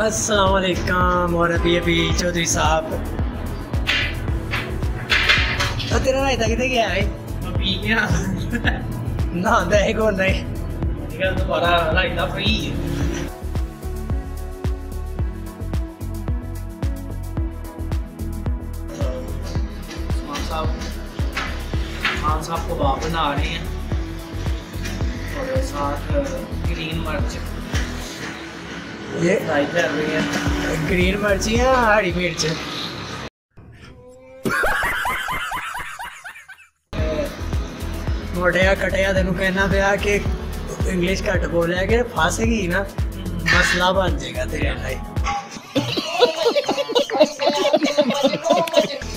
असलकम और अभी अभी चौधरी साहब। तो तेरा रायता कितने गया है अभी क्या ना दे को नहीं। दोबारा रायता फ्री खान साहब कबाब बना रहे हैं। और साथ ग्रीन मर्च ये फ्राई कर रहे हैं ग्रीन मिर्ची है हरी मिर्च मोटिया कटिया तेन कहना पिया कि इंग्लिश घट बोलिया कि फस गई ना मसला बन जाएगा तेरे लिए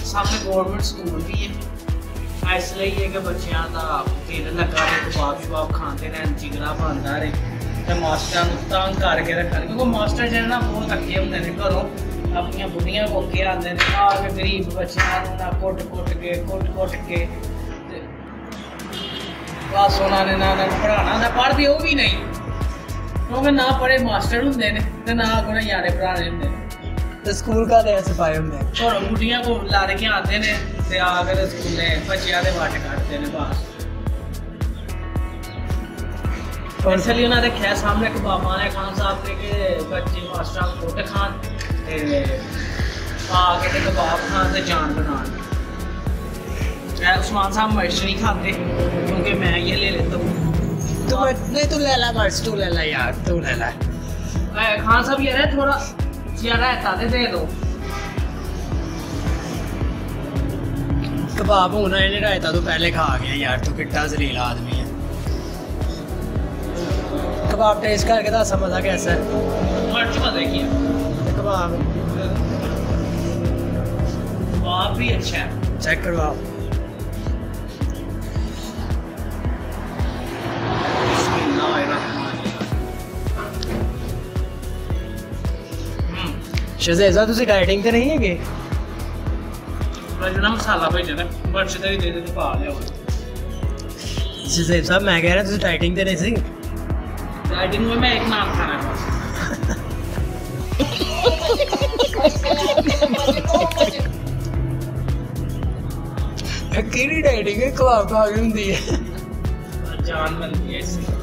ਸਾਹਮਣੇ ਗਵਰਨਮੈਂਟ ਸਕੂਲ ਵੀ ਹੈ ਇਸ ਲਈ ਇਹ ਕਿ ਬੱਚਿਆਂ ਦਾ ਦਿਲ ਲੱਗਾ ਰਹੇ ਕਬਾਬ ਸ਼ਬਾਬ ਖਾਂਦੇ ਨੇ ਜਿਗਰਾ ਬਣਦਾ ਰਹੇ ਤੇ ਮਾਸਟਰਾਂ ਨੂੰ ਤੰਗ ਕਰਕੇ ਰੱਖਣ ਕਿਉਂਕਿ ਮਾਸਟਰ ਜਿਹੜੇ ਨਾ ਬਹੁਤ ਅੱਕੇ ਹੁੰਦੇ ਨੇ ਘਰੋਂ ਆਪਣੀਆਂ ਬੁੱਢੀਆਂ ਕੋ ਕੇ ਆਉਂਦੇ ਨੇ ਆ ਕੇ ਗਰੀਬ ਬੱਚਿਆਂ ਨੂੰ ਨਾ ਕੁੱਟ ਕੁੱਟ ਕੇ ਕੁੱਟ ਕੁੱਟ ਕੇ ਬਸ ਉਹਨਾਂ ਨੇ ਨਾ ਉਹਨਾਂ ਪੜਾਣਾ ਤੇ ਪੜ੍ਹਦੇ ਉਹ ਵੀ ਨਹੀਂ। ਕਿਉਂਕਿ ਨਾ ਪੜੇ ਮਾਸਟਰ ਹੁੰਦੇ ਨੇ ਤੇ ਨਾ ਕੋਈ ਯਾਰੇ ਪੜਾਣੇ ਹੁੰਦੇ ਨੇ। ਤੇ ਸਕੂਲ ਕਾ ਦੇ ਸਫ਼ਾਈ ਹੁੰਦੇ? ਘਰੋਂ ਬੁੱਢੀਆਂ ਕੋ ਲਾ ਕੇ ਆਉਂਦੇ ਨੇ ਤੇ ਆ ਕੇ ਸਕੂਲੇ ਬੱਚਿਆਂ ਦੇ ਵੱਟ ਕੱਢਦੇ ਨੇ ਬਾਸ। ਇਸ ਲਈ ਉਹਨਾਂ ਦੇ ਖੈ ਸਾਹਮਣੇ ਇੱਕ ਬਾਬਾ ਨੇ ਖਾਨ ਸਾਹਿਬ ਨੇ ਕਿ ਬੱਚੇ ਮਾਸਟਰਾਂ ਨੂੰ ਕੁੱਟ ਖਾਣ ਤੇ ਆ ਕੇ ਤੇ ਕਬਾਬ ਖਾਣ ਤੇ ਜਾਨ ਬਣਾਉਣ ਇਹ ਉਸਮਾਨ ਸਾਹਿਬ ਮਿਰਚ ਨਹੀਂ ਖਾਂਦੇ ਕਿਉਂਕਿ ਮੈਂ ਇਹ ਲੈ ਲੈਤਾ ਹੂੰ तू मत- नहीं तू ले ला मर्च तू ले ला यार तू ले ला ए, खान साहब ये रहे थोड़ा ज्यादा रहता दे दे दो कबाब होना है नहीं रायता तू पहले खा गया यार तू कितना जलील आदमी है कबाब टेस्ट करके दस मजा कैसा है मिर्च पता किया कबाब कबाब भी अच्छा है चेक करवाओ हम्म शजेजा तुझे डाइटिंग तो नहीं है कि ਜਿਹੜਾ ਮਸਾਲਾ ਭੇਜਣਾ ਮਿਰਚ ਤੇ ਵੀ ਦੇ ਦੇ ਤੇ ਪਾ ਲਿਆ शजेब साहब मैं कह रहा तुझे डाइटिंग तो नहीं सी डाइटिंग में मैं एक नाम खाना है केड़ी डाइटिंग है क्लास खा के होंदी है जान बन गई है इससे